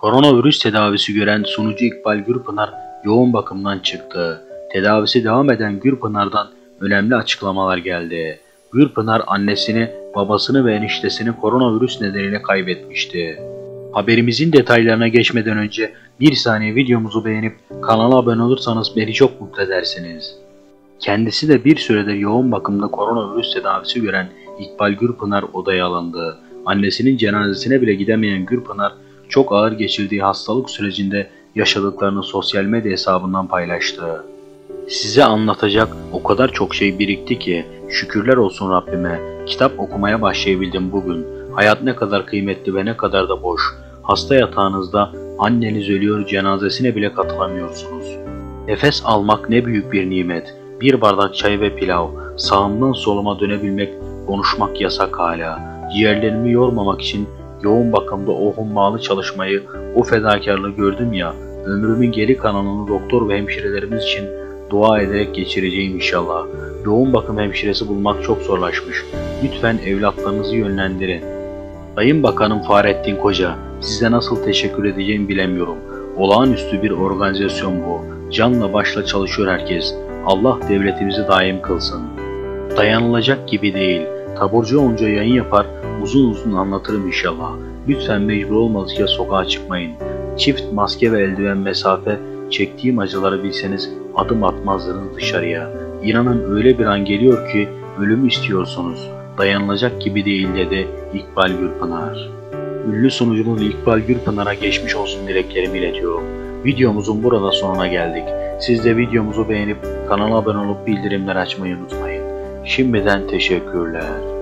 Koronavirüs tedavisi gören sunucu İkbal Gürpınar yoğun bakımdan çıktı. Tedavisi devam eden Gürpınar'dan önemli açıklamalar geldi. Gürpınar annesini, babasını ve eniştesini koronavirüs nedeniyle kaybetmişti. Haberimizin detaylarına geçmeden önce bir saniye videomuzu beğenip kanala abone olursanız beni çok mutlu edersiniz. Kendisi de bir süredir yoğun bakımda koronavirüs tedavisi gören İkbal Gürpınar odaya alındı. Annesinin cenazesine bile gidemeyen Gürpınar çok ağır geçirdiği hastalık sürecinde yaşadıklarını sosyal medya hesabından paylaştı. Size anlatacak o kadar çok şey birikti ki şükürler olsun Rabbime. Kitap okumaya başlayabildim bugün. Hayat ne kadar kıymetli ve ne kadar da boş. Hasta yatağınızda anneniz ölüyor cenazesine bile katılamıyorsunuz. Nefes almak ne büyük bir nimet. Bir bardak çay ve pilav, sağımdan soluma dönebilmek, konuşmak yasak hala. Ciğerlerimi yormamak için yoğun bakımda o hummalı çalışmayı, o fedakarlığı gördüm ya, ömrümün geri kalanını doktor ve hemşirelerimiz için dua ederek geçireceğim inşallah. Yoğun bakım hemşiresi bulmak çok zorlaşmış. Lütfen evlatlarınızı yönlendirin. Sayın Bakanım Fahrettin Koca, size nasıl teşekkür edeceğimi bilemiyorum. Olağanüstü bir organizasyon bu. Canla başla çalışıyor herkes. Allah devletimizi daim kılsın. Dayanılacak gibi değil. Taburcu olunca yayın yapar, uzun uzun anlatırım inşallah. Lütfen mecbur olmadıkça sokağa çıkmayın. Çift maske ve eldiven mesafe, çektiğim acıları bilseniz adım atmazdınız dışarıya. İnanın öyle bir an geliyor ki ölümü istiyorsunuz. Dayanılacak gibi değil dedi İkbal Gürpınar. Ünlü sunucumuz İkbal Gürpınar'a geçmiş olsun dileklerimi iletiyorum. Videomuzun burada sonuna geldik. Siz de videomuzu beğenip kanala abone olup bildirimler açmayı unutmayın. Şimdiden teşekkürler.